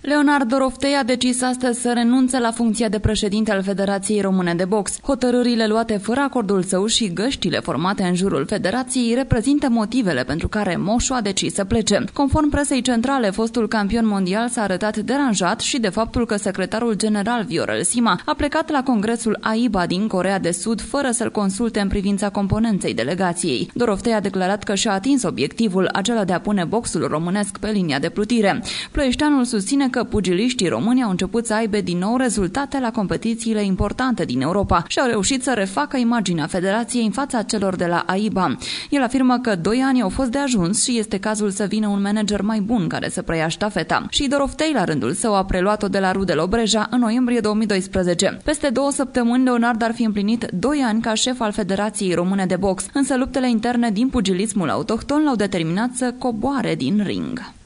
Leonard Doroftei a decis astăzi să renunțe la funcția de președinte al Federației Române de Box. Hotărârile luate fără acordul său și găștile formate în jurul federației reprezintă motivele pentru care Moșu a decis să plece. Conform presei centrale, fostul campion mondial s-a arătat deranjat și de faptul că secretarul general Viorel Sima a plecat la congresul AIBA din Corea de Sud fără să-l consulte în privința componenței delegației. Doroftei a declarat că și-a atins obiectivul acela de a pune boxul românesc pe linia de plutire. Ploieșteanul susține că pugiliștii români au început să aibă din nou rezultate la competițiile importante din Europa și au reușit să refacă imaginea federației în fața celor de la AIBA. El afirmă că doi ani au fost de ajuns și este cazul să vină un manager mai bun care să preia ștafeta. Și Doroftei, la rândul său, a preluat-o de la Rudel Obreja în noiembrie 2012. Peste două săptămâni, Leonard ar fi împlinit doi ani ca șef al Federației Române de Box, însă luptele interne din pugilismul autohton l-au determinat să coboare din ring.